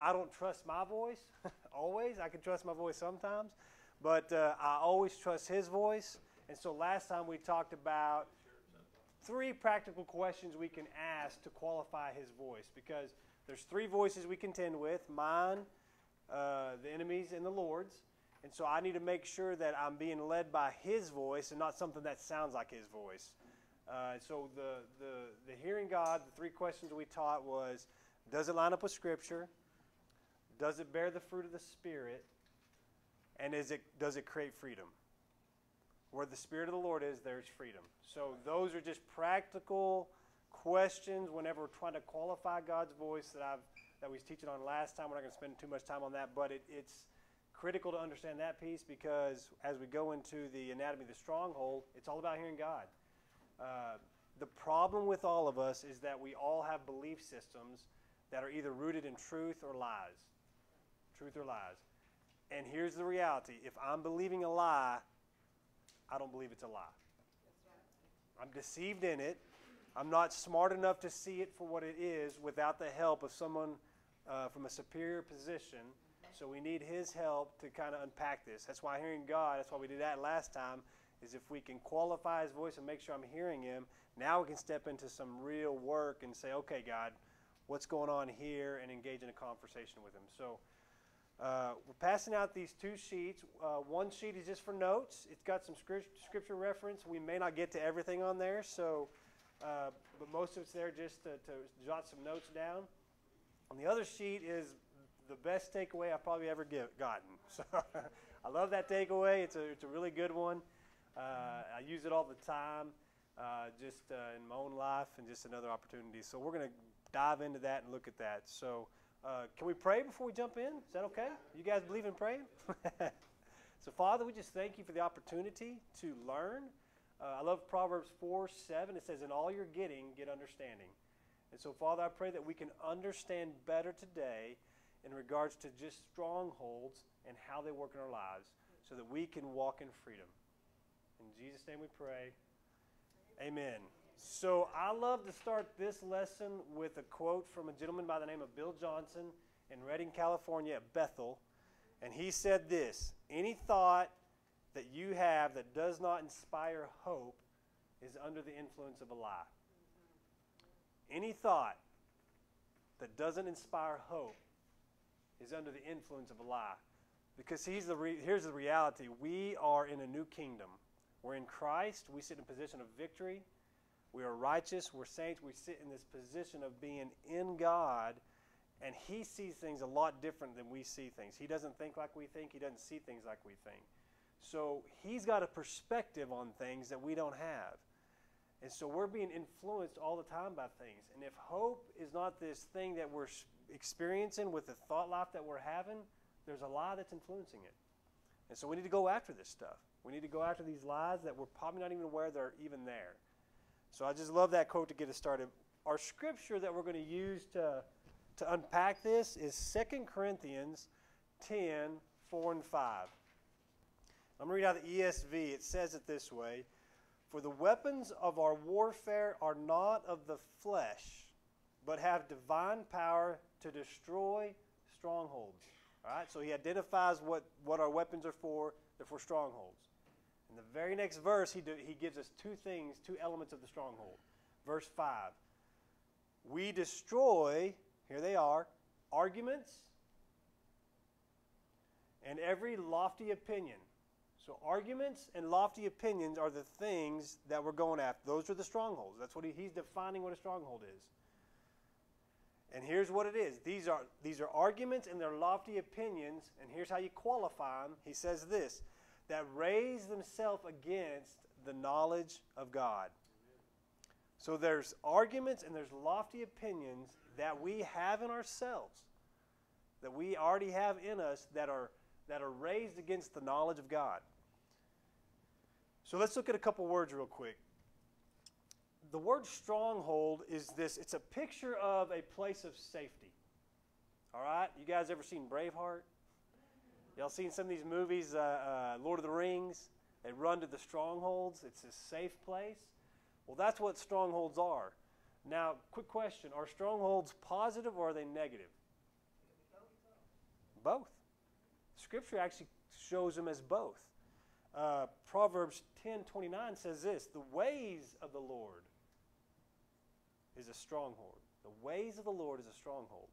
I don't trust my voice always. I can trust my voice sometimes, but uh, I always trust his voice. And so last time we talked about three practical questions we can ask to qualify his voice because there's three voices we contend with mine, uh, the enemy's, and the Lord's. And so I need to make sure that I'm being led by his voice and not something that sounds like his voice. Uh, so the, the, the hearing God, the three questions we taught was, does it line up with Scripture? Does it bear the fruit of the Spirit? And is it, does it create freedom? Where the Spirit of the Lord is, there's freedom. So those are just practical questions whenever we're trying to qualify God's voice that I've that we was teaching on last time. We're not going to spend too much time on that, but it, it's critical to understand that piece because as we go into the anatomy of the stronghold, it's all about hearing God. Uh, the problem with all of us is that we all have belief systems that are either rooted in truth or lies. Truth or lies. And here's the reality if I'm believing a lie, I don't believe it's a lie. I'm deceived in it. I'm not smart enough to see it for what it is without the help of someone uh, from a superior position. So we need his help to kind of unpack this. That's why hearing God, that's why we did that last time, is if we can qualify his voice and make sure I'm hearing him, now we can step into some real work and say, okay, God, what's going on here, and engage in a conversation with him. So uh, we're passing out these two sheets. Uh, one sheet is just for notes. It's got some scripture reference. We may not get to everything on there, so uh, but most of it's there just to, to, jot some notes down. On the other sheet is the best takeaway I've probably ever gotten. So I love that takeaway. It's a, it's a really good one. Uh, I use it all the time, uh, just uh, in my own life and just another opportunity. So we're going to dive into that and look at that. So uh, can we pray before we jump in? Is that okay? You guys believe in praying? so, Father, we just thank you for the opportunity to learn. Uh, I love Proverbs 4 7. It says, In all you're getting, get understanding. And so, Father, I pray that we can understand better today in regards to just strongholds and how they work in our lives so that we can walk in freedom. In Jesus' name we pray. Amen. So I love to start this lesson with a quote from a gentleman by the name of Bill Johnson in Redding, California at Bethel. And he said this Any thought that you have that does not inspire hope is under the influence of a lie. Any thought that doesn't inspire hope is under the influence of a lie. Because he's the re- here's the reality we are in a new kingdom. We're in Christ, we sit in a position of victory. We are righteous, we're saints, we sit in this position of being in God, and He sees things a lot different than we see things. He doesn't think like we think, He doesn't see things like we think. So He's got a perspective on things that we don't have. And so we're being influenced all the time by things. And if hope is not this thing that we're experiencing with the thought life that we're having, there's a lie that's influencing it. And so we need to go after this stuff. We need to go after these lies that we're probably not even aware they're even there. So I just love that quote to get us started. Our scripture that we're going to use to, to unpack this is 2 Corinthians 10 4 and 5. I'm going to read out the ESV. It says it this way For the weapons of our warfare are not of the flesh, but have divine power to destroy strongholds. All right, so he identifies what, what our weapons are for. They're for strongholds. In the very next verse, he, do, he gives us two things, two elements of the stronghold. Verse 5 We destroy, here they are, arguments and every lofty opinion. So, arguments and lofty opinions are the things that we're going after. Those are the strongholds. That's what he, he's defining what a stronghold is. And here's what it is these are, these are arguments and they're lofty opinions, and here's how you qualify them. He says this that raise themselves against the knowledge of God. So there's arguments and there's lofty opinions that we have in ourselves, that we already have in us that are that are raised against the knowledge of God. So let's look at a couple words real quick. The word stronghold is this it's a picture of a place of safety. All right? You guys ever seen Braveheart? Y'all seen some of these movies, uh, uh, Lord of the Rings? They run to the strongholds. It's a safe place. Well, that's what strongholds are. Now, quick question Are strongholds positive or are they negative? both. Scripture actually shows them as both. Uh, Proverbs 10:29 says this: "The ways of the Lord is a stronghold. The ways of the Lord is a stronghold.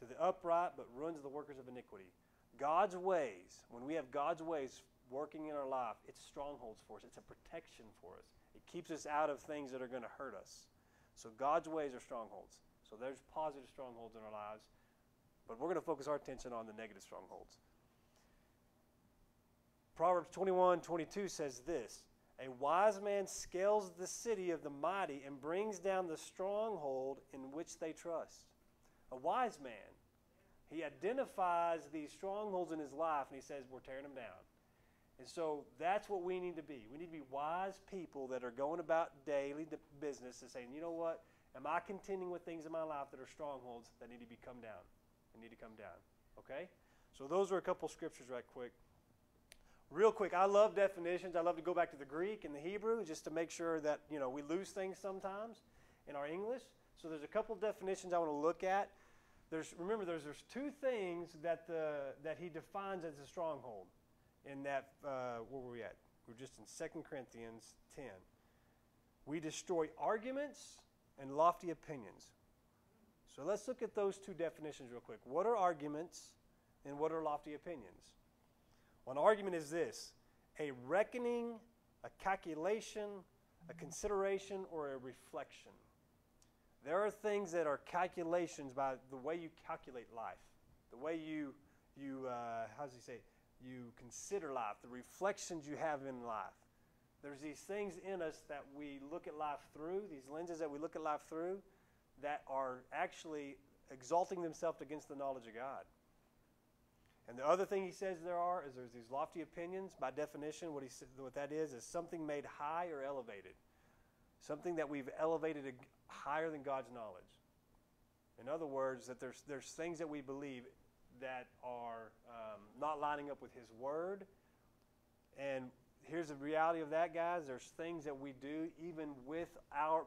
To the upright, but ruins the workers of iniquity." God's ways, when we have God's ways working in our life, it's strongholds for us. It's a protection for us. It keeps us out of things that are going to hurt us. So God's ways are strongholds. So there's positive strongholds in our lives, but we're going to focus our attention on the negative strongholds. Proverbs 21 22 says this A wise man scales the city of the mighty and brings down the stronghold in which they trust. A wise man, he identifies these strongholds in his life and he says, We're tearing them down. And so that's what we need to be. We need to be wise people that are going about daily the business and saying, you know what? Am I contending with things in my life that are strongholds that need to be come down? They need to come down. Okay? So those are a couple scriptures right quick. Real quick, I love definitions. I love to go back to the Greek and the Hebrew just to make sure that, you know, we lose things sometimes in our English. So there's a couple definitions I want to look at. There's remember there's there's two things that the that he defines as a stronghold in that, uh, where were we at? We're just in 2 Corinthians 10. We destroy arguments and lofty opinions. So let's look at those two definitions real quick. What are arguments and what are lofty opinions? One argument is this a reckoning, a calculation, a consideration, or a reflection. There are things that are calculations by the way you calculate life, the way you, you uh, how does he say, you consider life, the reflections you have in life. There's these things in us that we look at life through, these lenses that we look at life through, that are actually exalting themselves against the knowledge of God. And the other thing he says there are is there's these lofty opinions. By definition, what, he, what that is is something made high or elevated, something that we've elevated higher than God's knowledge. In other words, that there's, there's things that we believe that are um, not lining up with His Word. And here's the reality of that, guys. There's things that we do, even with our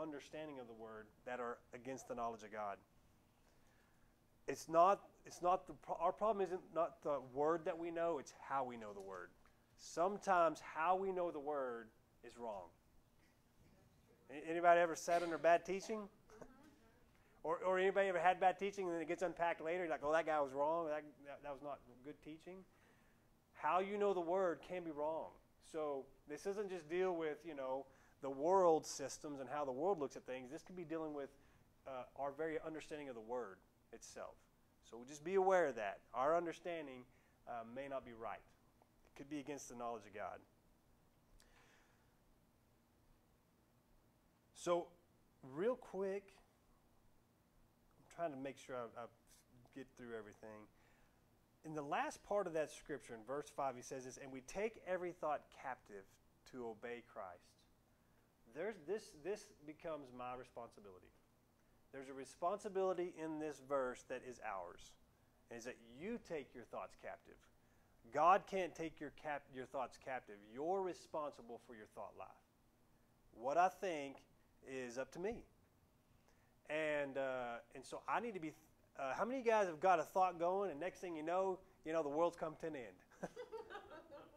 understanding of the Word, that are against the knowledge of God. It's not. It's not the. Our problem isn't not the Word that we know. It's how we know the Word. Sometimes how we know the Word is wrong. Anybody ever sat under bad teaching? Or, or anybody ever had bad teaching and then it gets unpacked later? You're like, oh, that guy was wrong. That, that, that was not good teaching. How you know the word can be wrong. So this doesn't just deal with, you know, the world systems and how the world looks at things. This could be dealing with uh, our very understanding of the word itself. So just be aware of that. Our understanding uh, may not be right. It could be against the knowledge of God. So, real quick, I'm trying to make sure I, I get through everything. In the last part of that scripture, in verse 5, he says this, and we take every thought captive to obey Christ. There's, this, this becomes my responsibility. There's a responsibility in this verse that is ours, is that you take your thoughts captive. God can't take your, cap, your thoughts captive. You're responsible for your thought life. What I think is up to me. And, uh, and so I need to be. Uh, how many of you guys have got a thought going, and next thing you know, you know, the world's come to an end?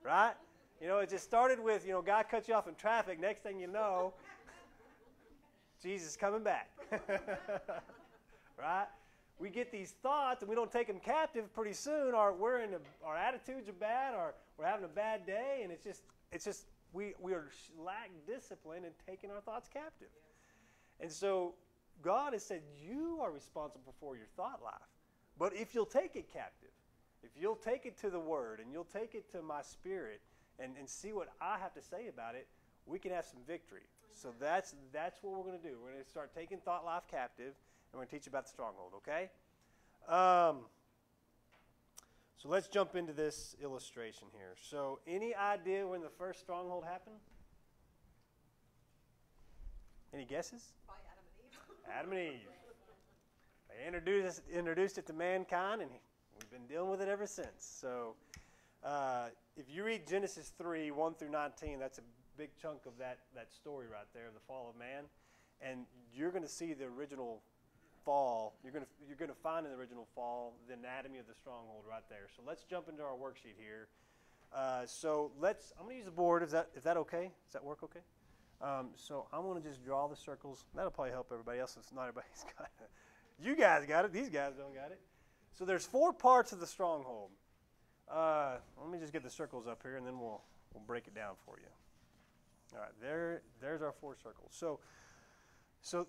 right? You know, it just started with, you know, God cuts you off in traffic. Next thing you know, Jesus coming back. right? We get these thoughts and we don't take them captive pretty soon. Our, we're in a, our attitudes are bad, or we're having a bad day, and it's just, it's just we, we are lack discipline in taking our thoughts captive. And so God has said you are responsible for your thought life. But if you'll take it captive, if you'll take it to the Word and you'll take it to my spirit and, and see what I have to say about it, we can have some victory. So that's that's what we're going to do. We're going to start taking thought life captive, and we're going to teach you about the stronghold. Okay. Um, so let's jump into this illustration here. So, any idea when the first stronghold happened? Any guesses? By Adam and Eve. Adam and Eve. They introduced, introduced it to mankind, and we've been dealing with it ever since. So, uh, if you read Genesis 3 1 through 19, that's a big chunk of that, that story right there, the fall of man. And you're going to see the original fall, you're going to you're to find in the original fall the anatomy of the stronghold right there. So let's jump into our worksheet here. Uh, so let's. I'm going to use the board. Is that is that okay? Does that work okay? Um, so I'm going to just draw the circles. That'll probably help everybody else. It's not everybody's got it. You guys got it. These guys don't got it. So there's four parts of the stronghold. Uh, let me just get the circles up here, and then we'll we'll break it down for you. All right, there there's our four circles. So so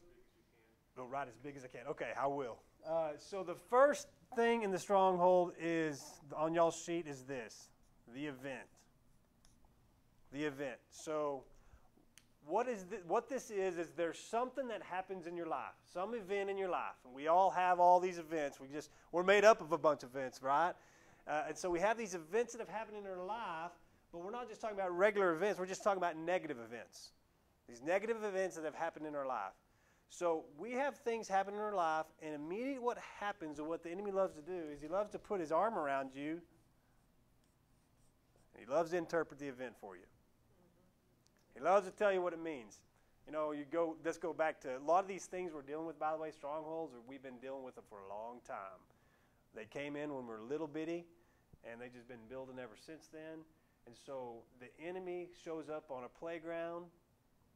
go right as big as I can. Okay, I will. Uh, so the first thing in the stronghold is on y'all's sheet is this: the event. The event. So what is th- what this is is there's something that happens in your life, some event in your life, and we all have all these events. We just we're made up of a bunch of events, right? Uh, and so we have these events that have happened in our life, but we're not just talking about regular events. We're just talking about negative events. These negative events that have happened in our life. So we have things happen in our life, and immediately what happens, and what the enemy loves to do, is he loves to put his arm around you, and he loves to interpret the event for you. He loves to tell you what it means. You know, you go. Let's go back to a lot of these things we're dealing with. By the way, strongholds, or we've been dealing with them for a long time. They came in when we were a little bitty, and they just been building ever since then. And so the enemy shows up on a playground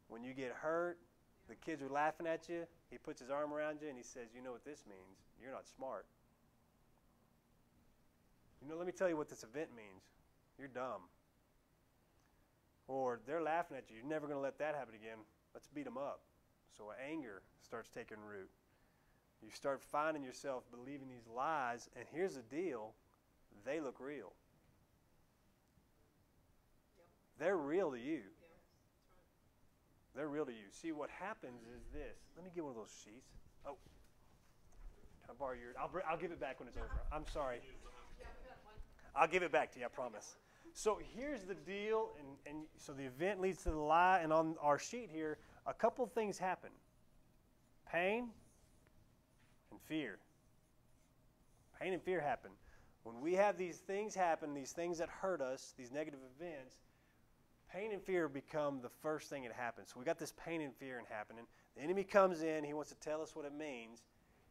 when you get hurt. The kids are laughing at you. He puts his arm around you and he says, "You know what this means? You're not smart. You know, let me tell you what this event means. You're dumb." Or they're laughing at you. You're never going to let that happen again. Let's beat them up. So anger starts taking root. You start finding yourself believing these lies, and here's the deal they look real. Yep. They're real to you. They're real to you. See, what happens is this. Let me get one of those sheets. Oh, can I borrow? I'll, I'll give it back when it's over. I'm sorry. I'll give it back to you. I promise. So here's the deal, and, and so the event leads to the lie, and on our sheet here, a couple things happen: pain and fear. Pain and fear happen. When we have these things happen, these things that hurt us, these negative events, pain and fear become the first thing that happens. So we got this pain and fear happening. The enemy comes in, he wants to tell us what it means,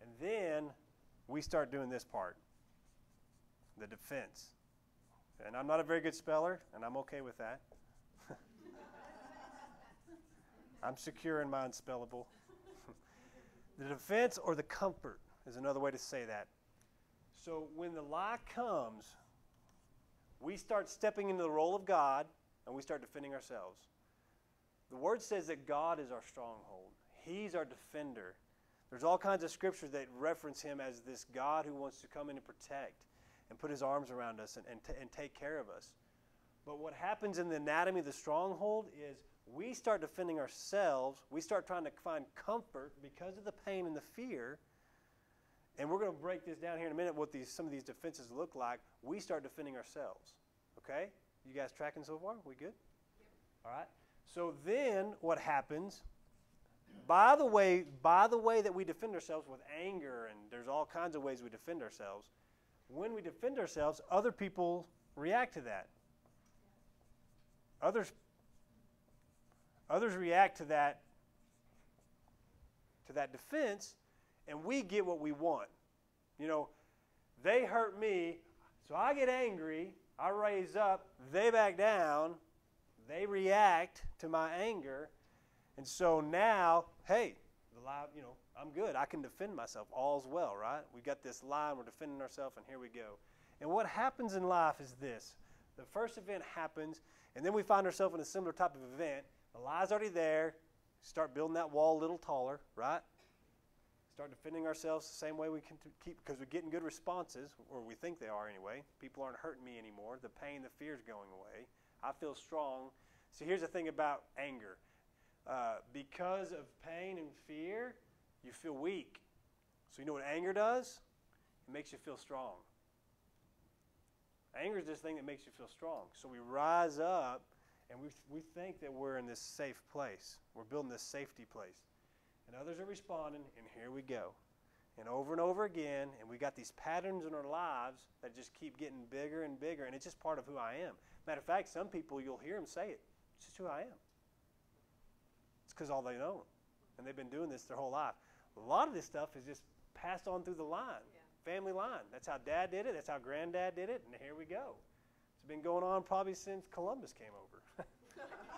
and then we start doing this part the defense. And I'm not a very good speller, and I'm okay with that. I'm secure in my unspellable. the defense or the comfort is another way to say that. So when the lie comes, we start stepping into the role of God and we start defending ourselves. The word says that God is our stronghold, He's our defender. There's all kinds of scriptures that reference Him as this God who wants to come in and protect and put His arms around us and, and, t- and take care of us. But what happens in the anatomy of the stronghold is we start defending ourselves. We start trying to find comfort because of the pain and the fear. And we're going to break this down here in a minute what these, some of these defenses look like. We start defending ourselves. Okay? You guys tracking so far? We good? All right. So then what happens? By the way, by the way that we defend ourselves with anger, and there's all kinds of ways we defend ourselves. When we defend ourselves, other people react to that. Others others react to that to that defense and we get what we want. You know, they hurt me, so I get angry, I raise up, they back down, they react to my anger, and so now, hey, the you know, I'm good. I can defend myself. All's well, right? We got this lie, we're defending ourselves, and here we go. And what happens in life is this: the first event happens, and then we find ourselves in a similar type of event. The lie's already there. Start building that wall a little taller, right? Start defending ourselves the same way we can keep because we're getting good responses, or we think they are anyway. People aren't hurting me anymore. The pain, the fear is going away. I feel strong. So here's the thing about anger. Uh, because of pain and fear, you feel weak. So you know what anger does? It makes you feel strong. Anger is this thing that makes you feel strong. So we rise up and we, we think that we're in this safe place. We're building this safety place. And others are responding, and here we go. And over and over again, and we got these patterns in our lives that just keep getting bigger and bigger, and it's just part of who I am. Matter of fact, some people you'll hear them say it. It's just who I am. It's because all they know. And they've been doing this their whole life. A lot of this stuff is just passed on through the line, Yeah. family line. That's how dad did it. That's how granddad did it. And here we go. It's been going on probably since Columbus came over.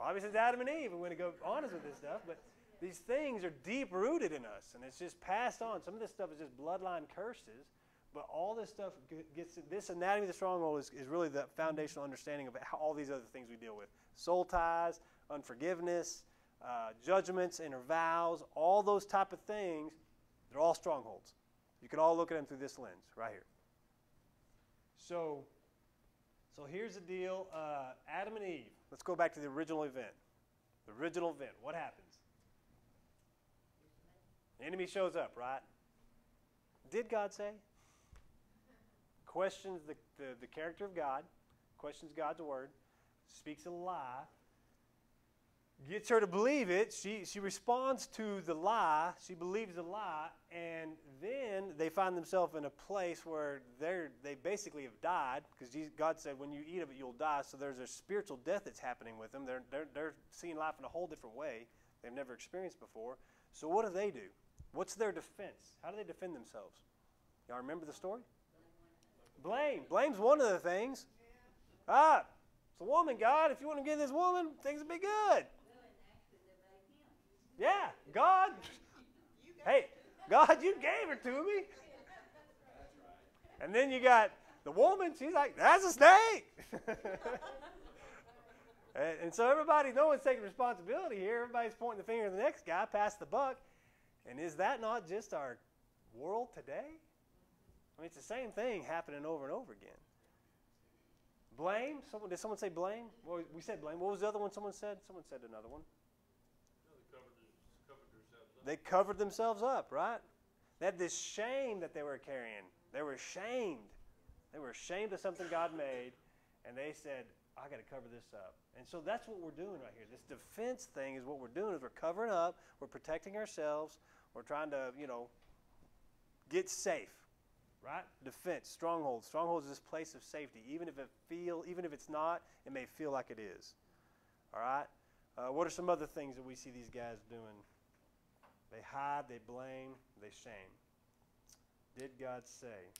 probably since Adam and Eve. I'm going to go honest with this stuff. But these things are deep rooted in us, and it's just passed on. Some of this stuff is just bloodline curses. But all this stuff gets this anatomy of the stronghold is, is really the foundational understanding of how all these other things we deal with soul ties, unforgiveness, uh, judgments, inner vows, all those type of things. They're all strongholds. You can all look at them through this lens right here. So, so here's the deal: uh, Adam and Eve. Let's go back to the original event. The original event. What happens? The enemy shows up, right? Did God say? Questions the, the, the character of God, questions God's word, speaks a lie, gets her to believe it. She, she responds to the lie. She believes the lie. And then they find themselves in a place where they're, they basically have died because God said, when you eat of it, you'll die. So there's a spiritual death that's happening with them. They're, they're, they're seeing life in a whole different way they've never experienced before. So what do they do? What's their defense? How do they defend themselves? Y'all remember the story? Blame. Blame's one of the things. Ah, it's a woman, God. If you want to get this woman, things will be good. Yeah, God. Hey, God, you gave her to me. And then you got the woman. She's like, that's a snake. and, and so everybody, no one's taking responsibility here. Everybody's pointing the finger at the next guy, pass the buck. And is that not just our world today? I mean, it's the same thing happening over and over again. Blame? Someone, did someone say blame? Well, we said blame. What was the other one someone said? Someone said another one. They covered themselves up, right? They had this shame that they were carrying. They were ashamed. They were ashamed of something God made, and they said, I got to cover this up. And so that's what we're doing right here. This defense thing is what we're doing is we're covering up, we're protecting ourselves, we're trying to, you know, get safe. Right? Defense, strongholds. Strongholds is this place of safety. Even if it feel, even if it's not, it may feel like it is. All right? Uh, what are some other things that we see these guys doing? They hide, they blame, they shame. Did God say?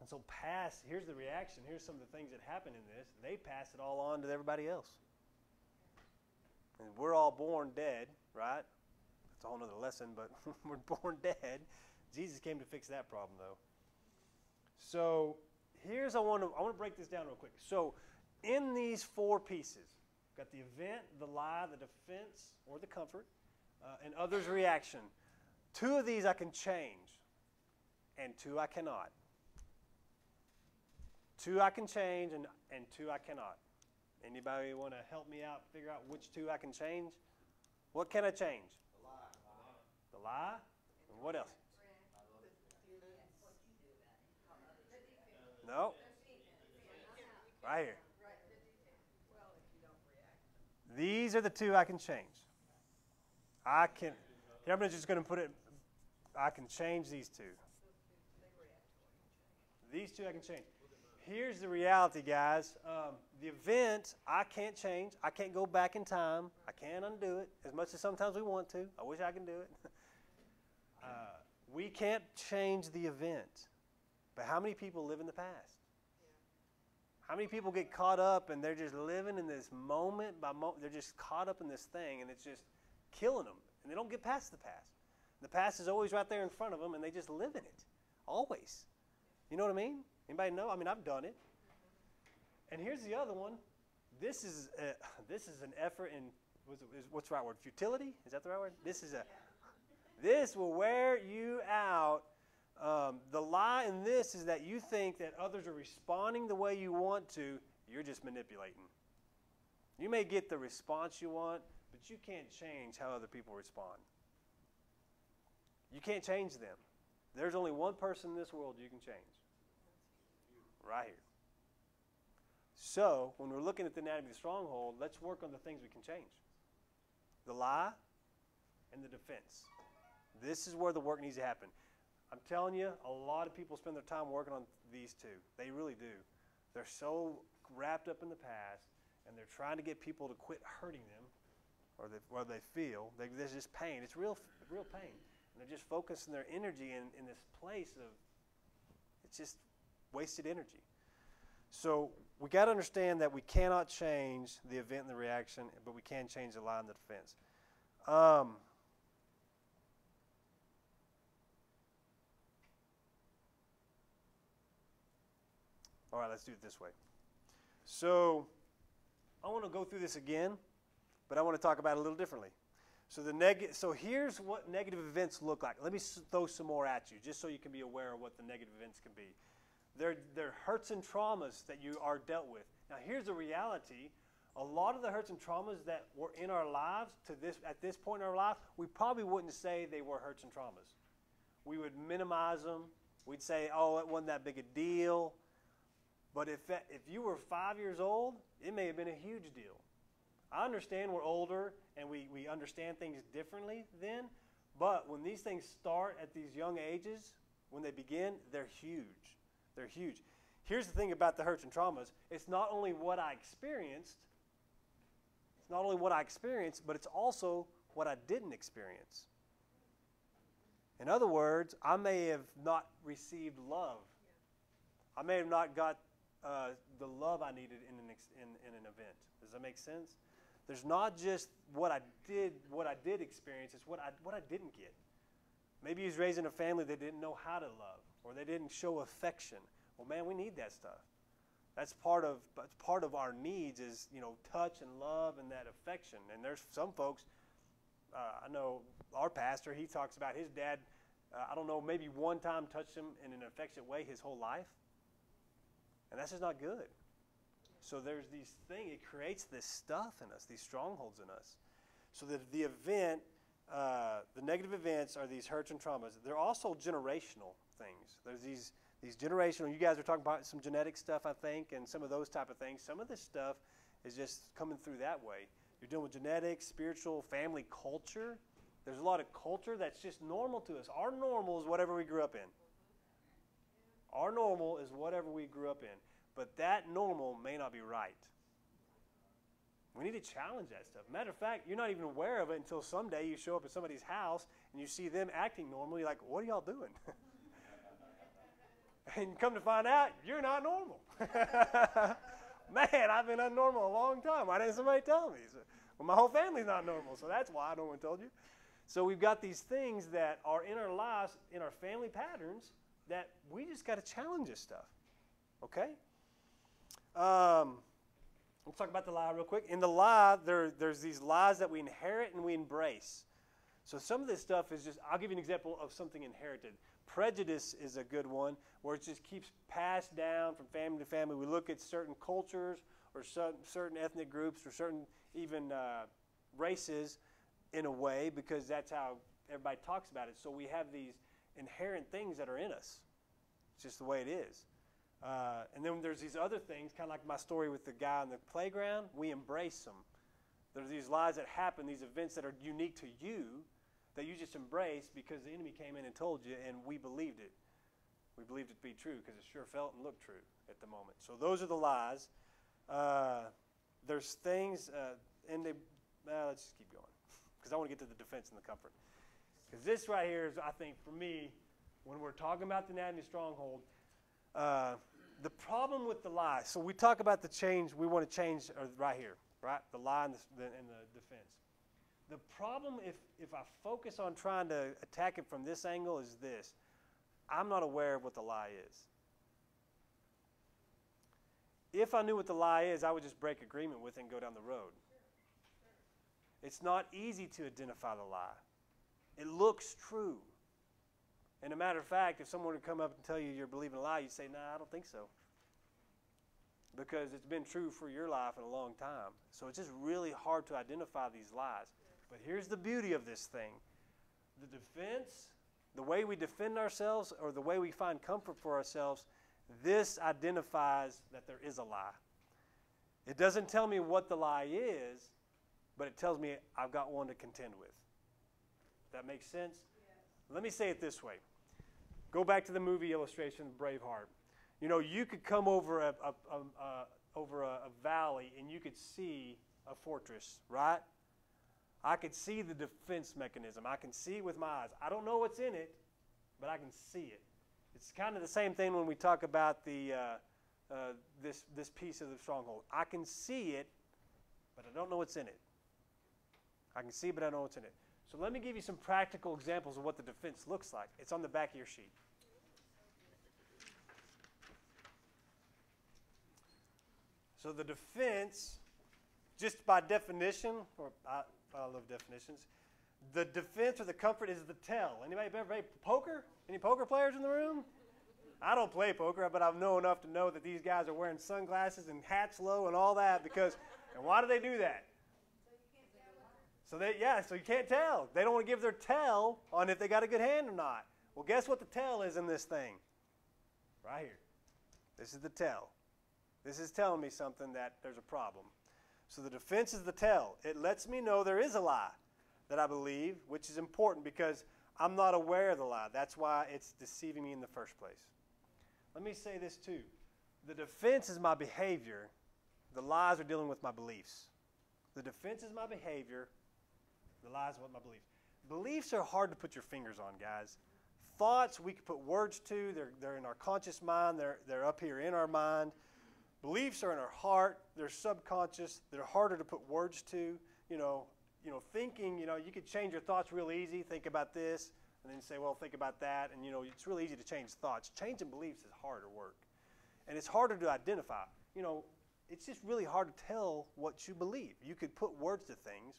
And so pass, here's the reaction. Here's some of the things that happen in this. They pass it all on to everybody else. And we're all born dead, right? That's a whole other lesson, but we're born dead. Jesus came to fix that problem though. So here's I want to I want to break this down real quick. So in these four pieces, got the event, the lie, the defense, or the comfort, uh, and others' reaction. Two of these I can change, and two I cannot. Two I can change, and, and two I cannot. Anybody want to help me out, figure out which two I can change? What can I change? The lie. The lie? And what else? No. Right here. These are the two I can change. I can. Here I'm just going to put it. I can change these two. These two I can change. Here's the reality, guys. Um, the event I can't change. I can't go back in time. I can't undo it as much as sometimes we want to. I wish I can do it. uh, we can't change the event. But how many people live in the past? How many people get caught up and they're just living in this moment by moment? They're just caught up in this thing and it's just killing them. And they don't get past the past. The past is always right there in front of them and they just live in it. Always. You know what I mean? Anybody know? I mean, I've done it. And here's the other one. This is a, this is an effort in what's, the right word? Futility? Is that the right word? This is a this will wear you out um, the lie in this is that you think that others are responding the way you want to, you're just manipulating. You may get the response you want, but you can't change how other people respond. You can't change them. There's only one person in this world you can change. Right here. So, when we're looking at the anatomy of the stronghold, let's work on the things we can change the lie and the defense. This is where the work needs to happen. I'm telling you, a lot of people spend their time working on these two. They really do. They're so wrapped up in the past, and they're trying to get people to quit hurting them, or they, they feel. They, there's just pain. It's real, real pain. And they're just focusing their energy in, in this place of, it's just wasted energy. So we got to understand that we cannot change the event and the reaction, but we can change the line of defense. Um, all right, let's do it this way. So I want to go through this again, but I want to talk about it a little differently. So the neg- so here's what negative events look like. Let me throw some more at you, just so you can be aware of what the negative events can be. They're, they're hurts and traumas that you are dealt with. Now here's the reality. A lot of the hurts and traumas that were in our lives to this at this point in our life, we probably wouldn't say they were hurts and traumas. We would minimize them. We'd say, "Oh, it wasn't that big a deal." But if if you were five years old, it may have been a huge deal. I understand we're older and we, we understand things differently then, but when these things start at these young ages, when they begin, they're huge. They're huge. Here's the thing about the hurts and traumas it's not only what I experienced, it's not only what I experienced, but it's also what I didn't experience. In other words, I may have not received love. I may have not got uh, the love I needed in an, ex- in, in an event. Does that make sense? There's not just what I did, what I did experience. It's what I what I didn't get. Maybe he's raised in a family that didn't know how to love, or they didn't show affection. Well, man, we need that stuff. That's part of that's part of our needs is you know touch and love and that affection. And there's some folks. Uh, I know our pastor. He talks about his dad. Uh, I don't know, maybe one time touched him in an affectionate way his whole life. And that's just not good. So there's these thing. it creates this stuff in us, these strongholds in us. So that the event, uh, the negative events are these hurts and traumas. They're also generational things. There's these these generational. You guys are talking about some genetic stuff, I think, and some of those type of things. Some of this stuff is just coming through that way. You're dealing with genetics, spiritual, family culture. There's a lot of culture that's just normal to us. Our normal is whatever we grew up in. Our normal is whatever we grew up in. But that normal may not be right. We need to challenge that stuff. Matter of fact, you're not even aware of it until someday you show up at somebody's house and you see them acting normally. Like, what are y'all doing? and come to find out, you're not normal. Man, I've been unnormal a long time. Why didn't somebody tell me? So, well, my whole family's not normal, so that's why no one told you. So we've got these things that are in our lives, in our family patterns, that we just got to challenge this stuff. Okay? Um, let's talk about the lie real quick. In the lie, there, there's these lies that we inherit and we embrace. So some of this stuff is just, I'll give you an example of something inherited. Prejudice is a good one where it just keeps passed down from family to family. We look at certain cultures or certain, certain ethnic groups or certain even uh, races in a way because that's how everybody talks about it. So we have these inherent things that are in us. It's just the way it is. Uh, and then there's these other things, kind of like my story with the guy on the playground. We embrace them. There's these lies that happen, these events that are unique to you that you just embrace because the enemy came in and told you, and we believed it. We believed it to be true because it sure felt and looked true at the moment. So those are the lies. Uh, there's things, uh, and they, well, let's just keep going because I want to get to the defense and the comfort. Because this right here is, I think, for me, when we're talking about the anatomy stronghold, uh, the problem with the lie. So we talk about the change. We want to change uh, right here, right? The lie and the, and the defense. The problem, if if I focus on trying to attack it from this angle, is this: I'm not aware of what the lie is. If I knew what the lie is, I would just break agreement with it and go down the road. It's not easy to identify the lie. It looks true. And a matter of fact, if someone would come up and tell you you're believing a lie, you'd say, nah, I don't think so. Because it's been true for your life in a long time. So it's just really hard to identify these lies. But here's the beauty of this thing the defense, the way we defend ourselves, or the way we find comfort for ourselves, this identifies that there is a lie. It doesn't tell me what the lie is, but it tells me I've got one to contend with. That makes sense? Let me say it this way. Go back to the movie illustration Braveheart. You know, you could come over a, a, a, a over a, a valley and you could see a fortress, right? I could see the defense mechanism. I can see it with my eyes. I don't know what's in it, but I can see it. It's kind of the same thing when we talk about the, uh, uh, this, this piece of the stronghold. I can see it, but I don't know what's in it. I can see, but I don't know what's in it. So let me give you some practical examples of what the defense looks like. It's on the back of your sheet. So the defense, just by definition, or I, I love definitions, the defense or the comfort is the tell. Anybody ever play poker? Any poker players in the room? I don't play poker, but I know enough to know that these guys are wearing sunglasses and hats low and all that because, and why do they do that? So they, yeah, so you can't tell. They don't want to give their tell on if they got a good hand or not. Well, guess what the tell is in this thing? Right here. This is the tell. This is telling me something that there's a problem. So the defense is the tell. It lets me know there is a lie that I believe, which is important because I'm not aware of the lie. That's why it's deceiving me in the first place. Let me say this too. The defense is my behavior. The lies are dealing with my beliefs. The defense is my behavior. The lies are what my beliefs. Beliefs are hard to put your fingers on, guys. Thoughts we can put words to. They're, they're in our conscious mind. They're, they're up here in our mind. Beliefs are in our heart. They're subconscious. They're harder to put words to. You know, you know, thinking. You know, you could change your thoughts real easy. Think about this, and then say, well, think about that. And you know, it's really easy to change thoughts. Changing beliefs is harder work, and it's harder to identify. You know, it's just really hard to tell what you believe. You could put words to things,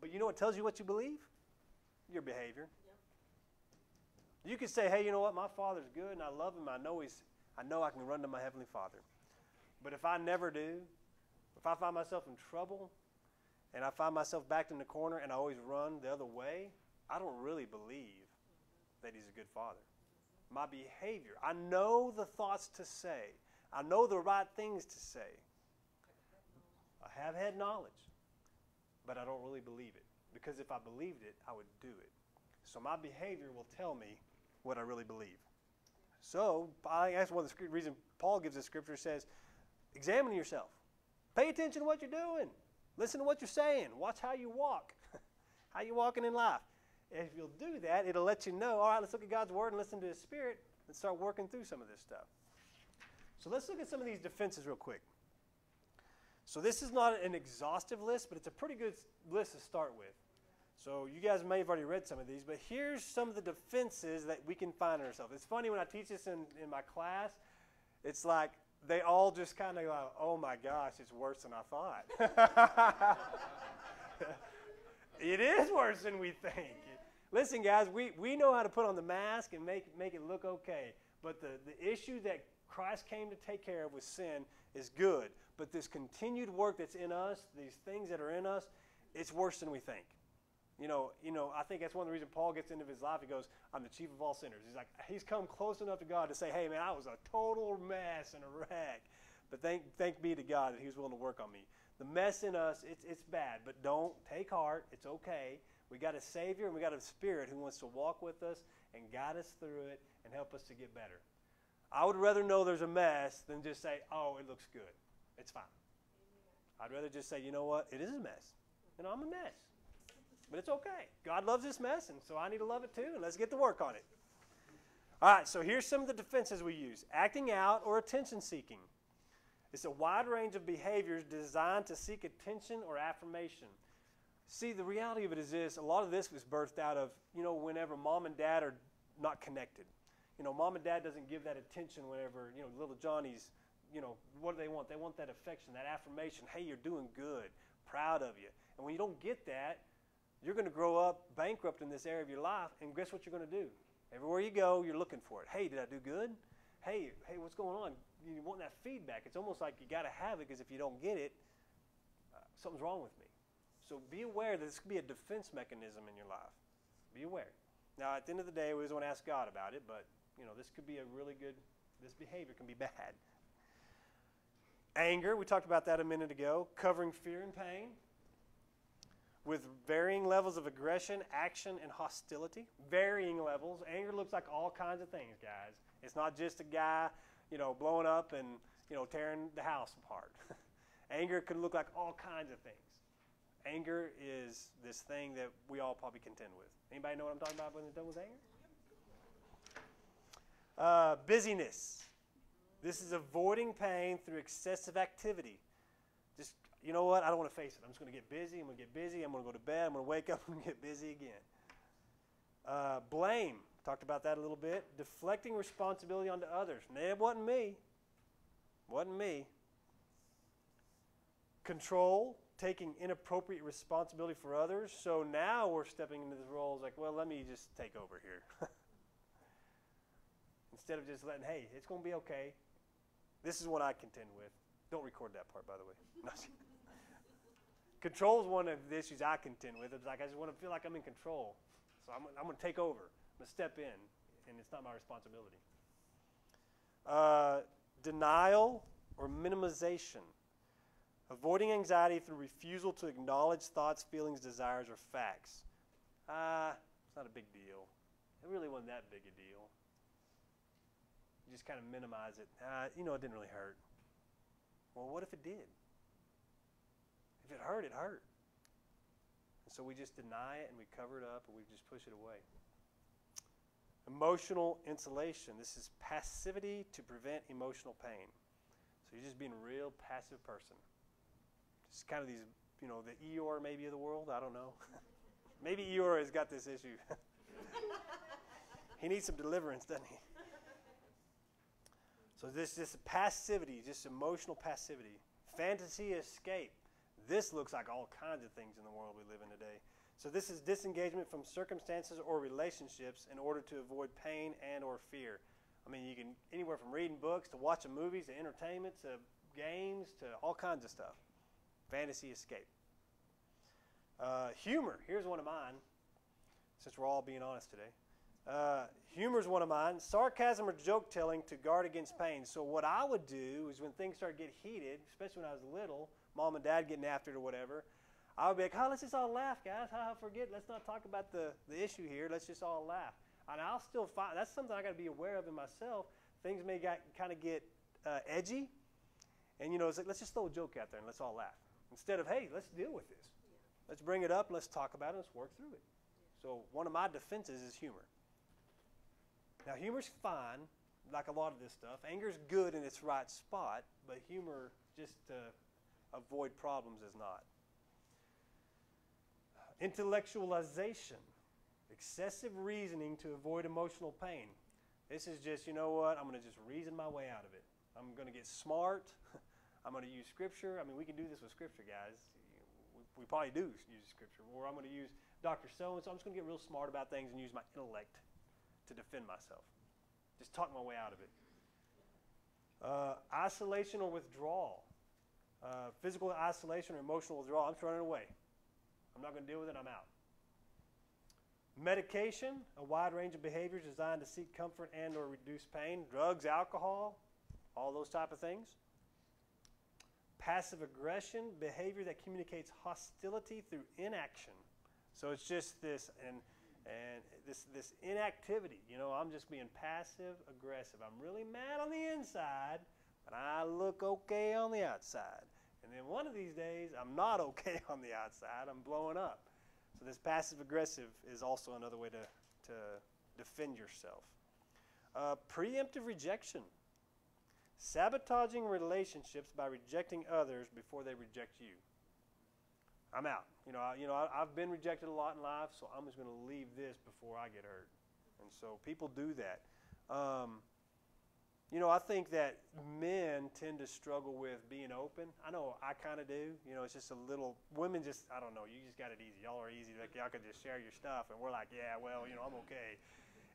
but you know what tells you what you believe? Your behavior. You could say, hey, you know what? My father's good and I love him. I know he's I know I can run to my heavenly father. But if I never do, if I find myself in trouble and I find myself backed in the corner and I always run the other way, I don't really believe that he's a good father. My behavior, I know the thoughts to say. I know the right things to say. I have had knowledge but I don't really believe it. Because if I believed it, I would do it. So my behavior will tell me what I really believe. So I, that's one of the reason Paul gives the scripture says, examine yourself. Pay attention to what you're doing. Listen to what you're saying. Watch how you walk. how you walking in life. If you'll do that, it'll let you know, all right, let's look at God's word and listen to his spirit and start working through some of this stuff. So let's look at some of these defenses real quick. So this is not an exhaustive list, but it's a pretty good list to start with. So you guys may have already read some of these, but here's some of the defenses that we can find in ourselves. It's funny when I teach this in, in my class, it's like they all just kind of go, oh my gosh, it's worse than I thought. it is worse than we think. Listen, guys, we, we know how to put on the mask and make, make it look okay. But the, the issue that Christ came to take care of with sin is good. But this continued work that's in us, these things that are in us, it's worse than we think. You know, you know, I think that's one of the reasons Paul gets into his life. He goes, I'm the chief of all sinners. He's like, he's come close enough to God to say, hey, man, I was a total mess and a wreck. But thank, thank be to God that he was willing to work on me. The mess in us, it's, it's bad, but don't take heart. It's okay. We got a Savior and we got a Spirit who wants to walk with us and guide us through it and help us to get better. I would rather know there's a mess than just say, oh, it looks good. It's fine. I'd rather just say, you know what? It is a mess. You know, I'm a mess. But it's okay. God loves this mess, and so I need to love it too, and let's get to work on it. All right, so here's some of the defenses we use acting out or attention seeking. It's a wide range of behaviors designed to seek attention or affirmation. See, the reality of it is this a lot of this was birthed out of, you know, whenever mom and dad are not connected. You know, mom and dad doesn't give that attention whenever, you know, little Johnny's you know, what do they want? They want that affection, that affirmation. Hey, you're doing good, proud of you. And when you don't get that, you're going to grow up bankrupt in this area of your life. And guess what you're going to do? Everywhere you go, you're looking for it. Hey, did I do good? Hey, hey, what's going on? You want that feedback. It's almost like you got to have it because if you don't get it, uh, something's wrong with me. So be aware that this could be a defense mechanism in your life. Be aware. Now, at the end of the day, we always want to ask God about it, but you know, this could be a really good. This behavior can be bad. Anger, we talked about that a minute ago, covering fear and pain with varying levels of aggression, action, and hostility. Varying levels. Anger looks like all kinds of things, guys. It's not just a guy, you know, blowing up and, you know, tearing the house apart. Anger can look like all kinds of things. anger is this thing that we all probably contend with. Anybody know what I'm talking about when it's done with anger? Uh, busyness. This is avoiding pain through excessive activity. Just, you know what? I don't want to face it. I'm just going to get busy. I'm going to get busy. I'm going to go to bed. I'm going to wake up. To get busy again. Uh, blame. Talked about that a little bit. Deflecting responsibility onto others. Nah, it wasn't me. Wasn't me. Control. Taking inappropriate responsibility for others. So now we're stepping into this role as like, well, let me just take over here. Instead of just letting, hey, it's going to be okay. This is what I contend with. Don't record that part, by the way. Control is one of the issues I contend with. It's like I just want to feel like I'm in control. So I'm, I'm going to take over. I'm going to step in, and it's not my responsibility. Uh, denial or minimization. Avoiding anxiety through refusal to acknowledge thoughts, feelings, desires, or facts. Ah, uh, it's not a big deal. It really wasn't that big a deal. You just kind of minimize it. Uh, you know, it didn't really hurt. Well, what if it did? If it hurt, it hurt. And so we just deny it and we cover it up and we just push it away. Emotional insulation. This is passivity to prevent emotional pain. So you're just being a real passive person. Just kind of these, you know, the Eeyore maybe of the world. I don't know. maybe Eeyore has got this issue. he needs some deliverance, doesn't he? So this this passivity, just emotional passivity, fantasy escape. This looks like all kinds of things in the world we live in today. So this is disengagement from circumstances or relationships in order to avoid pain and or fear. I mean, you can anywhere from reading books to watching movies to entertainment to games to all kinds of stuff. Fantasy escape. Uh, humor. Here's one of mine. Since we're all being honest today. Uh, humor is one of mine. Sarcasm or joke telling to guard against pain. So what I would do is when things start getting heated, especially when I was little, mom and dad getting after it or whatever, I would be like, "Oh, let's just all laugh, guys. How forget? Let's not talk about the the issue here. Let's just all laugh." And I'll still find that's something I got to be aware of in myself. Things may got, kind of get uh, edgy, and you know, it's like let's just throw a joke out there and let's all laugh instead of hey, let's deal with this. Yeah. Let's bring it up. Let's talk about it. Let's work through it. Yeah. So one of my defenses is humor. Now, humor's fine, like a lot of this stuff. Anger's good in its right spot, but humor, just to avoid problems, is not. Intellectualization, excessive reasoning to avoid emotional pain. This is just, you know what, I'm going to just reason my way out of it. I'm going to get smart. I'm going to use Scripture. I mean, we can do this with Scripture, guys. We, probably do use Scripture. Or I'm going to use Dr. So and so. I'm just going to get real smart about things and use my intellect to defend myself. Just talk my way out of it. Uh, isolation or withdrawal. Uh, physical isolation or emotional withdrawal. I'm just running away. I'm not going to deal with it. I'm out. Medication, a wide range of behaviors designed to seek comfort and or reduce pain. Drugs, alcohol, all those type of things. Passive aggression, behavior that communicates hostility through inaction. So it's just this, and and this this inactivity. You know, I'm just being passive aggressive. I'm really mad on the inside, but I look okay on the outside. And then one of these days, I'm not okay on the outside. I'm blowing up. So this passive aggressive is also another way to to defend yourself. Uh, preemptive rejection. Sabotaging relationships by rejecting others before they reject you. I'm out. You know, I, you know, I, have been rejected a lot in life, so I'm just going to leave this before I get hurt. And so people do that. Um, you know, I think that men tend to struggle with being open. I know I kind of do. You know, it's just a little. Women just, I don't know. You just got it easy. Y'all are easy. Like y'all can just share your stuff, and we're like, yeah, well, you know, I'm okay.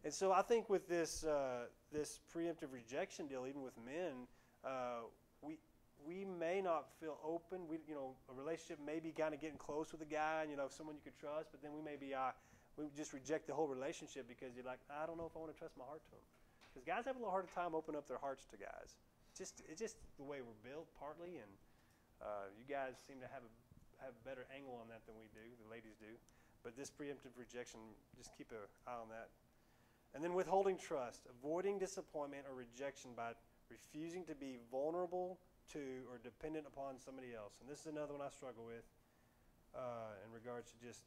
And so I think with this uh, this preemptive rejection deal, even with men, uh, we we may not feel open. We, you know, a relationship may be kind of getting close with a guy, and you know, someone you could trust, but then we may be, uh, we just reject the whole relationship because you're like, I don't know if I want to trust my heart to him. Because guys have a little harder time opening up their hearts to guys. Just, it's just the way we're built, partly, and uh, you guys seem to have a have a better angle on that than we do. The ladies do, but this preemptive rejection, just keep an eye on that. And then withholding trust, avoiding disappointment or rejection by refusing to be vulnerable to or dependent upon somebody else. And this is another one I struggle with. uh, in regards to just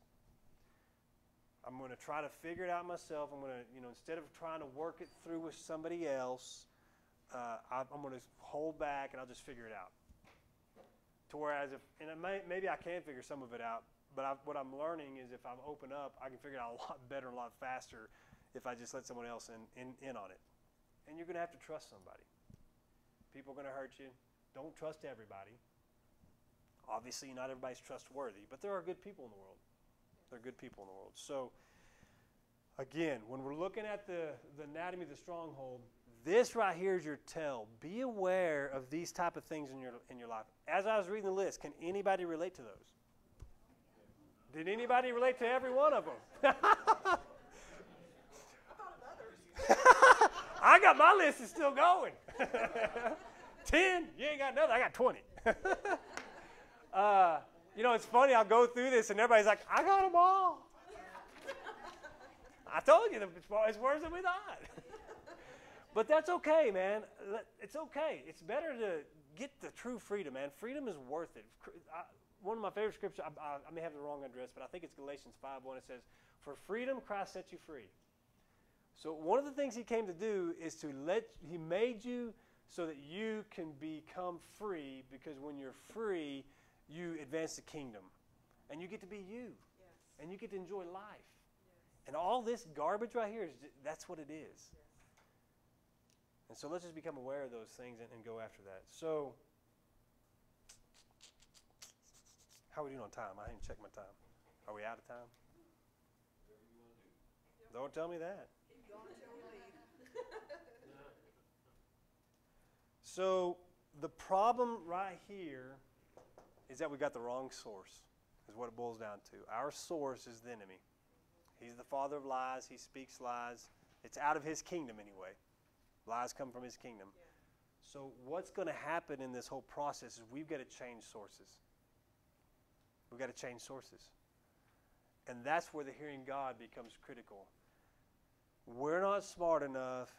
I'm going to try to figure it out myself. I'm going to, you know, instead of trying to work it through with somebody else, uh, I, I'm going to hold back and I'll just figure it out. To whereas if, and may, maybe I can figure some of it out, but I, what I'm learning is if I'm open up, I can figure it out a lot better, a lot faster, if I just let someone else in, in, in on it. And you're going to have to trust somebody. People are going to hurt you. Don't trust everybody. Obviously, not everybody's trustworthy, but there are good people in the world. There are good people in the world. So, again, when we're looking at the, the anatomy of the stronghold, this right here is your tell. Be aware of these type of things in your in your life. As I was reading the list, can anybody relate to those? Did anybody relate to every one of them? I got my list is still going. Ten? You ain't got nothing. I got twenty. uh, you know, it's funny. I'll go through this, and everybody's like, "I got them all." I told you, it's worse than we thought. but that's okay, man. It's okay. It's better to get the true freedom, man. Freedom is worth it. I, one of my favorite scriptures, I, I, I, may have the wrong address, but I think it's Galatians 5 1. It says, For freedom, Christ set you free. So, one of the things he came to do is to let, he made you so that you can become free because when you're free, you advance the kingdom. And you get to be you. Yes. And you get to enjoy life. Yes. And all this garbage right here, is that's what it is. Yes. And so let's just become aware of those things and, and go after that. So, how are we doing on time? I didn't check my time. Are we out of time? Do. Don't tell me that. so the problem right here is that we got the wrong source, is what it boils down to. Our source is the enemy. He's the father of lies. He speaks lies. It's out of his kingdom anyway. Lies come from his kingdom. Yeah. So what's going to happen in this whole process is we've got to change sources. We've got to change sources. And that's where the hearing God becomes critical. We're not smart enough.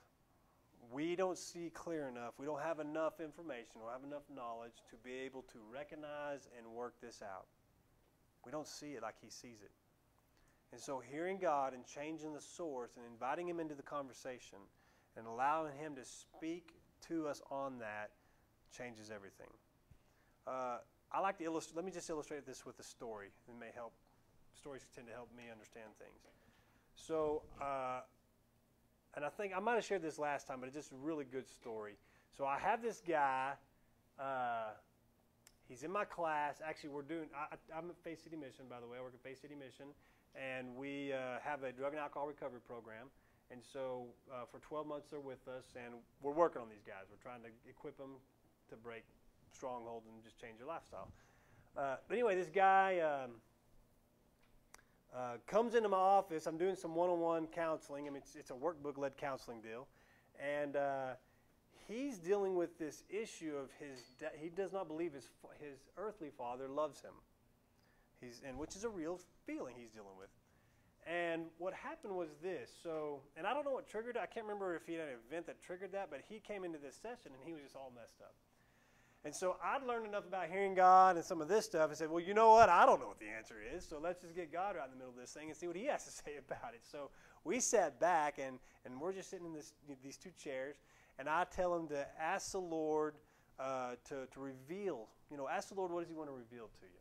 We don't see clear enough. We don't have enough information. We don't have enough knowledge to be able to recognize and work this out. We don't see it like He sees it. And so, hearing God and changing the source and inviting Him into the conversation and allowing Him to speak to us on that changes everything. Uh, I like to illustrate, let me just illustrate this with a story. It may help. Stories tend to help me understand things. So, uh, and I think I might have shared this last time, but it's just a really good story. So I have this guy. Uh, he's in my class. Actually, we're doing. I, am at Faith City Mission, by the way. I work at Faith City Mission, and we uh, have a drug and alcohol recovery program. And so uh, for 12 months they're with us, and we're working on these guys. We're trying to equip them to break strongholds and just change their lifestyle. Uh, but anyway, this guy um, uh, comes into my office. I'm doing some one-on-one counseling. I mean, it's, it's a workbook-led counseling deal, and uh, he's dealing with this issue of his. De- he does not believe his his earthly father loves him. He's and which is a real feeling he's dealing with. And what happened was this. So, and I don't know what triggered it. I can't remember if he had an event that triggered that, but he came into this session and he was just all messed up. And so I'd learned enough about hearing God and some of this stuff and said, well, you know what? I don't know what the answer is. So let's just get God right in the middle of this thing and see what he has to say about it. So we sat back and, and we're just sitting in this, these two chairs. And I tell him to ask the Lord uh, to, to reveal, you know, ask the Lord what does he want to reveal to you.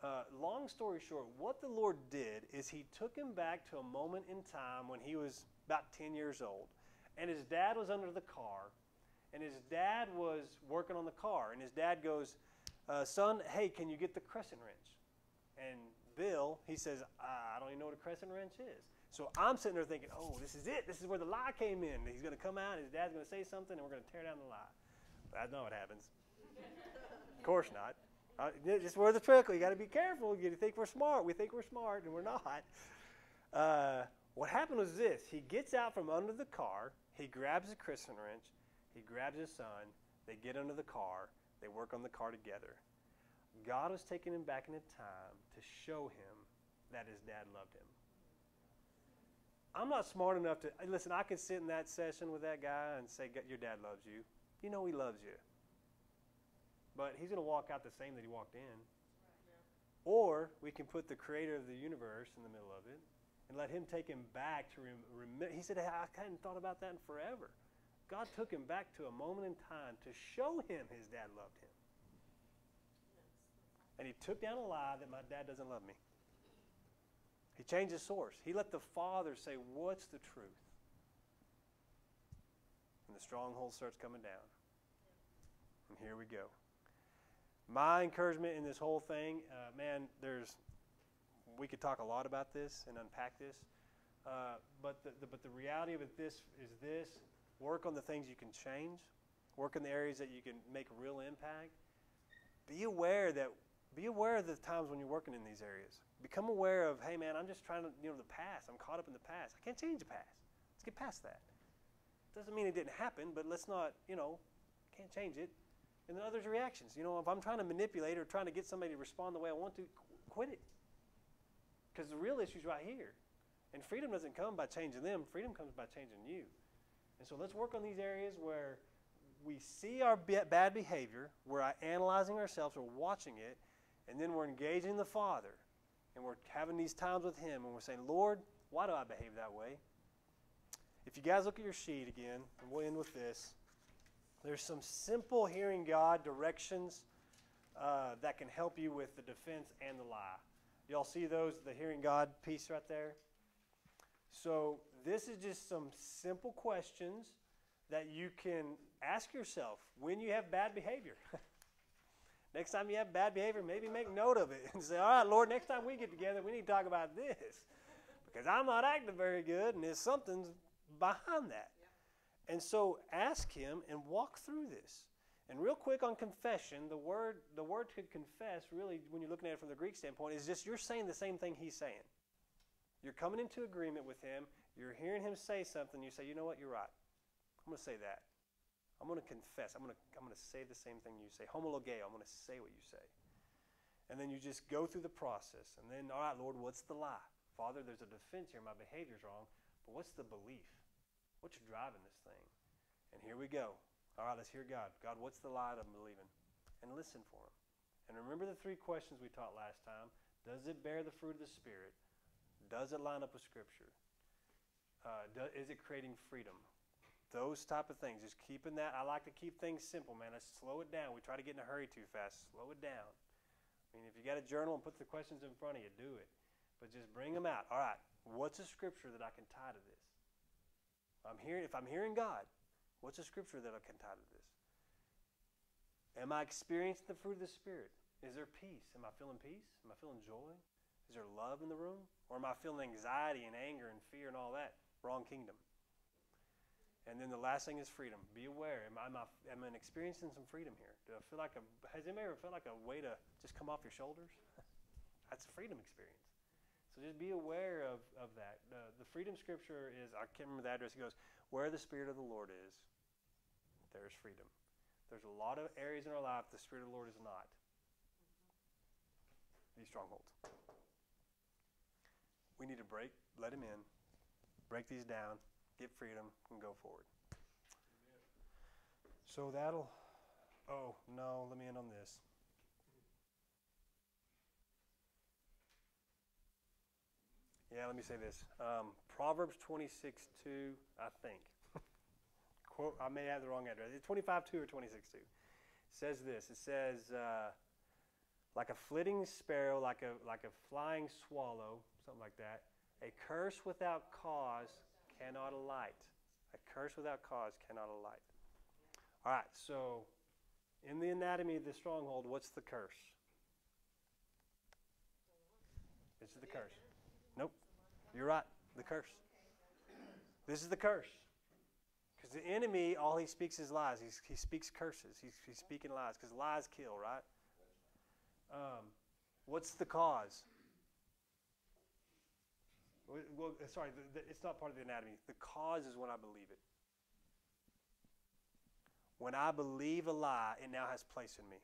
Uh, long story short, what the Lord did is He took him back to a moment in time when he was about 10 years old. And his dad was under the car. And his dad was working on the car. And his dad goes, uh, Son, hey, can you get the crescent wrench? And Bill, he says, I don't even know what a crescent wrench is. So I'm sitting there thinking, oh, this is it. This is where the lie came in. He's going to come out, his dad's going to say something, and we're going to tear down the lie. That's not what happens. of course not. Uh, just where the trickle. You got to be careful. You think we're smart. We think we're smart, and we're not. Uh, what happened was this: he gets out from under the car. He grabs a crescent wrench. He grabs his son. They get under the car. They work on the car together. God was taking him back in time to show him that his dad loved him. I'm not smart enough to listen. I could sit in that session with that guy and say, "Your dad loves you." You know he loves you but he's going to walk out the same that he walked in. Or we can put the creator of the universe in the middle of it and let him take him back to rem- rem- he said hey, i hadn't thought about that in forever god took him back to a moment in time to show him his dad loved him. And he took down a lie that my dad doesn't love me. He changed his source. He let the father say what's the truth? And the stronghold starts coming down. And here we go. My encouragement in this whole thing uh, man there's we could talk a lot about this and unpack this. Uh, but, the, the, but the reality of it this is this work on the things you can change, work in the areas that you can make real impact. Be aware that be aware of the times when you're working in these areas. Become aware of, hey man, I'm just trying to, you know, the past. I'm caught up in the past. I can't change the past. Let's get past that. Doesn't mean it didn't happen, but let's not, you know, can't change it. And then others' reactions. You know, if I'm trying to manipulate or trying to get somebody to respond the way I want to, quit it. Because the real issue is right here. And freedom doesn't come by changing them, freedom comes by changing you. And so let's work on these areas where we see our bad behavior, we're analyzing ourselves, we're watching it, and then we're engaging the Father. And we're having these times with Him, and we're saying, Lord, why do I behave that way? If you guys look at your sheet again, and we'll end with this, there's some simple hearing God directions uh, that can help you with the defense and the lie. Y'all see those, the hearing God piece right there? So, this is just some simple questions that you can ask yourself when you have bad behavior. next time you have bad behavior, maybe make note of it and say, All right, Lord, next time we get together, we need to talk about this. Because I'm not acting very good and there's something behind that. And so ask Him and walk through this. And real quick on confession, the word the word to confess, really, when you're looking at it from the Greek standpoint, is just you're saying the same thing he's saying. You're coming into agreement with him. You're hearing him say something. You say, you know what, you're right. I'm going to say that. I'm going to confess. I'm going to I'm to say the same thing you say. Homologeo. I'm going to say what you say. And then you just go through the process. And then, all right, Lord, what's the lie? Father, there's a defense here. My behavior's wrong. But what's the belief? What's driving this thing? And here we go. All right, let's hear God. God, what's the light I'm believing? And listen for Him. And remember the three questions we taught last time. Does it bear the fruit of the Spirit? Does it line up with Scripture? Uh, do, is it creating freedom? Those type of things. Just keeping that. I like to keep things simple, man. I slow it down. We try to get in a hurry too fast. Slow it down. I mean, if you got a journal and put the questions in front of you, do it. But just bring them out. All right, what's a scripture that I can tie to this? I'm hearing. If I'm hearing God, What's a scripture that I can tie to this? Am I experiencing the fruit of the Spirit? Is there peace? Am I feeling peace? Am I feeling joy? Is there love in the room? Or am I feeling anxiety and anger and fear and all that? Wrong kingdom. And then the last thing is freedom. Be aware. Am I, am I, am I experiencing some freedom here? Do I feel like a, has anybody ever felt like a way to just come off your shoulders? That's a freedom experience. So just be aware of, of that. The freedom scripture is, I can't remember the address, it goes, where the Spirit of the Lord is, there's freedom. There's a lot of areas in our life the Spirit of the Lord is not. These strongholds. We need to break, let Him in, break these down, get freedom, and go forward. So that'll. Oh, no, let me end on this. Yeah, let me say this. Um, Proverbs 26 2, I think. Quote, I may have the wrong address. It's 25 2 or 26 2. says this. It says, uh, like a flitting sparrow, like a, like a flying swallow, something like that. A curse without cause cannot alight. A curse without cause cannot alight. All right, so in the anatomy of the stronghold, what's the curse? This is the curse. Nope. You're right. The curse. This is the curse. Because the enemy, all he speaks is lies. He's, he speaks curses. He's, he's speaking lies because lies kill, right? Um, what's the cause? Well, uh, sorry, the, the, it's not part of the anatomy. The cause is when I believe it. When I believe a lie, it now has place in me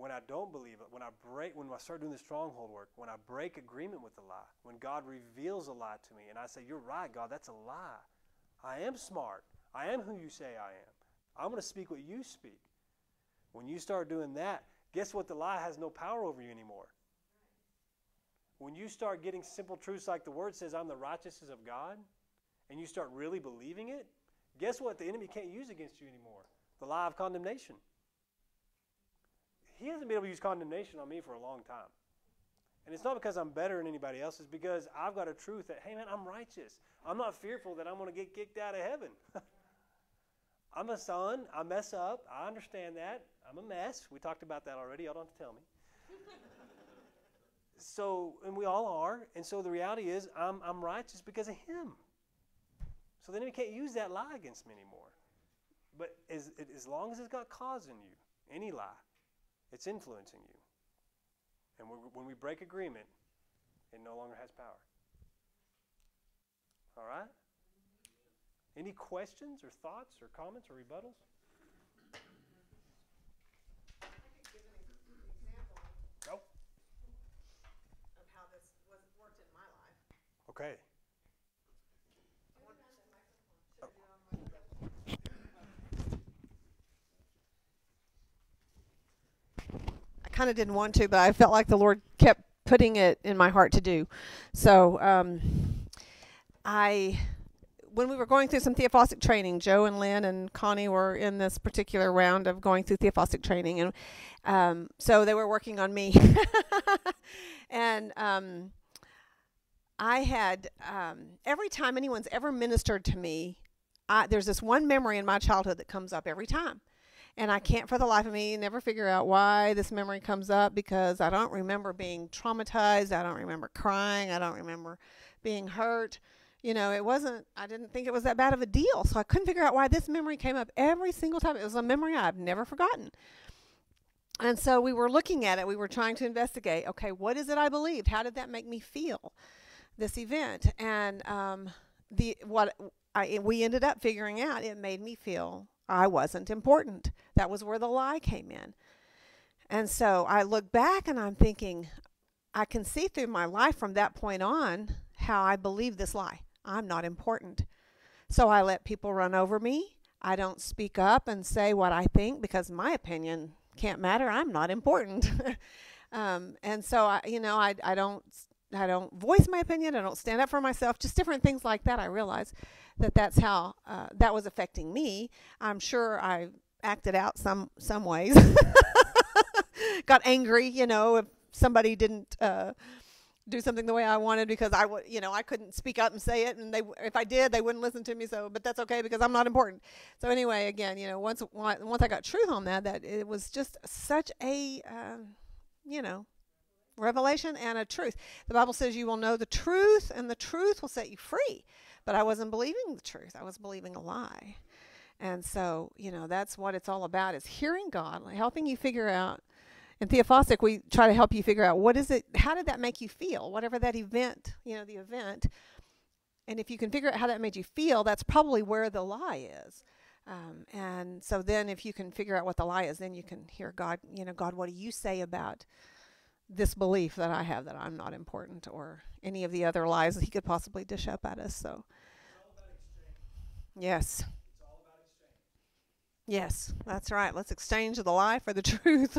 when I don't believe it, when I break, when I start doing the stronghold work, when I break agreement with the lie, when God reveals a lie to me, and I say, "You're right, God, that's a lie. I am smart. I am who you say I am. I'm going to speak what you speak." When you start doing that, guess what? The lie has no power over you anymore. When you start getting simple truths like the word says, I'm the righteousness of God, and you start really believing it, guess what? The enemy can't use against you anymore the lie of condemnation. He hasn't been able to use condemnation on me for a long time. And it's not because I'm better than anybody else, it's because I've got a truth that, hey man, I'm righteous. I'm not fearful that I'm going to get kicked out of heaven. I'm a son. I mess up. I understand that. I'm a mess. We talked about that already. Y'all don't have to tell me. So, and we all are. And so the reality is, I'm, I'm righteous because of Him. So the enemy can't use that lie against me anymore. But as, as long as it's got cause in you, any lie, it's influencing you. And when we break agreement, it no longer has power. All right? Any questions or thoughts or comments or rebuttals? I could give an example No. of how this was worked in my life. Okay. I kind of didn't want to, but I felt like the Lord kept putting it in my heart to do. So, um, I, when we were going through some theophostic training, Joe and Lynn and Connie were in this particular round of going through theophostic training, and um, so they were working on me, and um, I had um, every time anyone's ever ministered to me, I, there's this one memory in my childhood that comes up every time. And I can't for the life of me never figure out why this memory comes up because I don't remember being traumatized. I don't remember crying. I don't remember being hurt. You know, it wasn't, I didn't think it was that bad of a deal. So I couldn't figure out why this memory came up every single time. It was a memory I've never forgotten. And so we were looking at it. We were trying to investigate okay, what is it I believed? How did that make me feel? This event. And um, the what I, we ended up figuring out, it made me feel I wasn't important. That was where the lie came in. And so I look back and I'm thinking, I can see through my life from that point on how I believe this lie. I'm not important. So I let people run over me. I don't speak up and say what I think because my opinion can't matter. I'm not important. um, and so I, you know, I, I don't I don't voice my opinion. I don't stand up for myself. Just different things like that. I realize that that's how uh, that was affecting me. I'm sure I acted out some some ways. Got angry, you know, if somebody didn't uh, do something the way I wanted because I would, you know, I couldn't speak up and say it, and they if I did, they wouldn't listen to me. So, but that's okay because I'm not important. So anyway, again, you know, once once I got truth on that, that it was just such a, uh, you know, revelation and a truth. The Bible says you will know the truth and the truth will set you free. But I wasn't believing the truth. I was believing a lie. And so, you know, that's what it's all about is hearing God, helping you figure out in Theophostic we try to help you figure out what is it how did that make you feel? Whatever that event, you know, the event. And if you can figure out how that made you feel, that's probably where the lie is. Um, and so then if you can figure out what the lie is, then you can hear God, you know, God, what do you say about this belief that I have that I'm not important or any of the other lies that he could possibly dish up at us. So, yes. Yes, that's right. Let's exchange the lie for the truth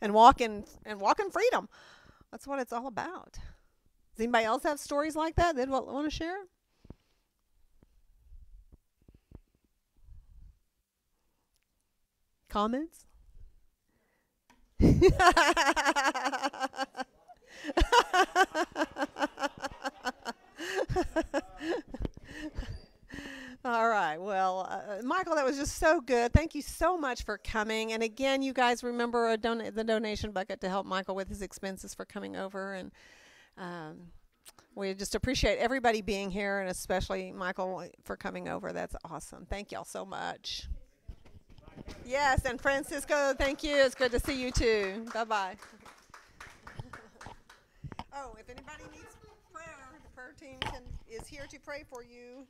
and walk in and walk in freedom. That's what it's all about. Does anybody else have stories like that they'd want to share? Comments? All right. Well, uh, Michael, that was just so good. Thank you so much for coming. And again, you guys remember don- the donation bucket to help Michael with his expenses for coming over. And um, we just appreciate everybody being here, and especially Michael for coming over. That's awesome. Thank y'all so much. Yes, and Francisco, thank you. It's good to see you too. Bye bye. oh, if anybody needs prayer, the prayer team can, is here to pray for you.